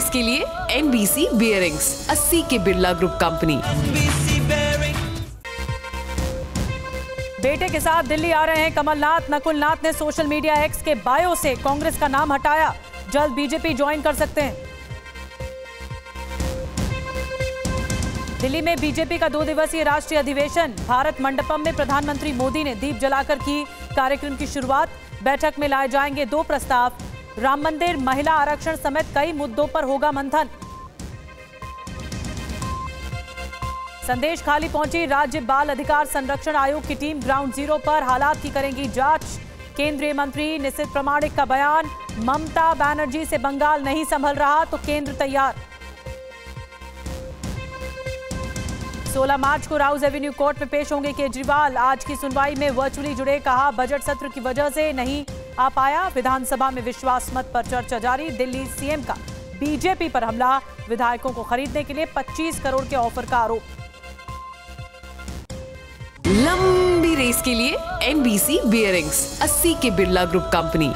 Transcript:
Race के लिए NBC bearings 80 के बिरला ग्रुप कंपनी बेटे के साथ दिल्ली आ रहे हैं कमलनाथ। नकुलनाथ ने सोशल मीडिया एक्स के बायो से कांग्रेस का नाम हटाया। जल्द बीजेपी ज्वाइन कर सकते हैं। दिल्ली में बीजेपी का दो दिवसीय राष्ट्रीय अधिवेशन। भारत मंडपम में प्रधानमंत्री मोदी ने दीप जलाकर की कार्यक्रम की शुरुआत। बैठक में लाए जाएँगे दो प्रस्ताव। राम मंदिर, महिला आरक्षण समेत कई मुद्दों पर होगा मंथन। संदेश खाली पहुँची राज्य बाल अधिकार संरक्षण आयोग की टीम ग्राउंड ज़ीरो पर। हालात की करेंगी जाँच। केंद्रीय मंत्री निशित प्रमाणिक का बयान, ममता बनर्जी से बंगाल नहीं संभल रहा तो केंद्र तैयार। 16 मार्च को राउज एवेन्यू कोर्ट में पेश होंगे केजरीवाल। आज की सुनवाई में वर्चुअली जुड़े कहा, बजट सत्र की वजह से नहीं आ पाया विधानसभा में विश्वास मत पर चर्चा जारी दिल्ली सीएम का बीजेपी पर हमला विधायकों को खरीदने के लिए 25 करोड़ के ऑफ़र का आरोप। लंबी रेस के लिए एनबीसी बियरिंग्स 80 के बिरला ग्रुप कंपनी।